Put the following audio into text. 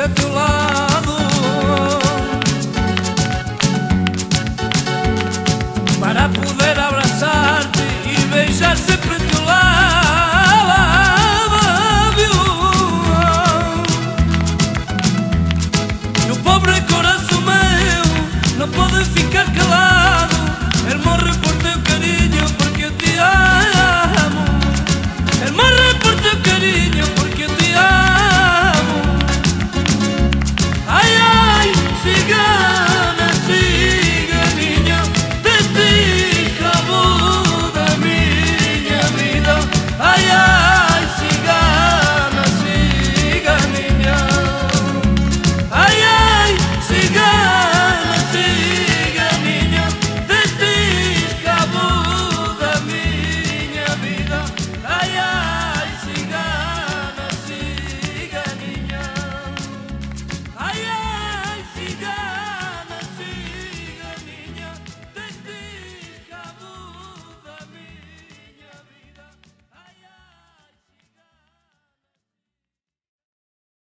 sempre a teu lado. Para poder abraçar-te e beijar sempre a teu lado. E o pobre coração meu não pode ficar calado, ele morre por